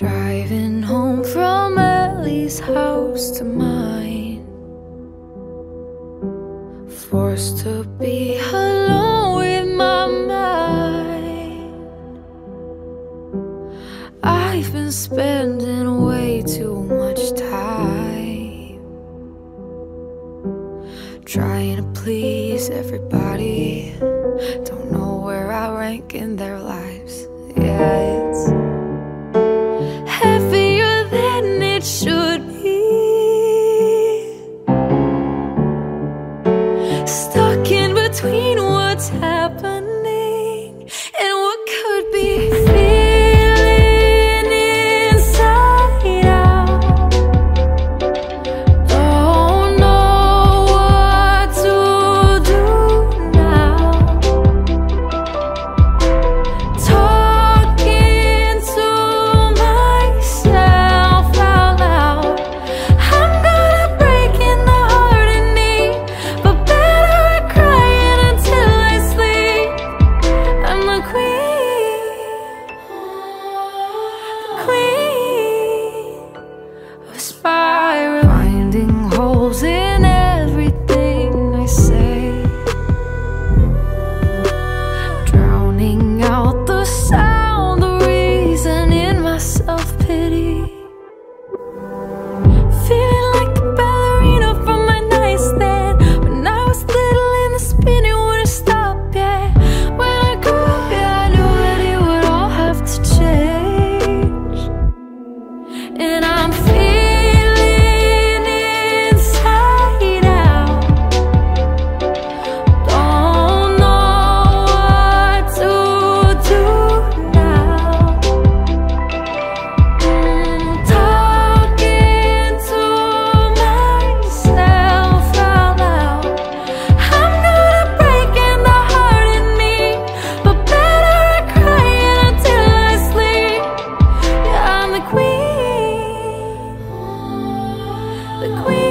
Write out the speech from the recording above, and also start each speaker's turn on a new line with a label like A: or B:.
A: Driving home from Ellie's house to mine. Forced to be alone with my mind. I've been spending way too much time Trying to please everybody. Don't know where I rank in their lives, yeah. The queen.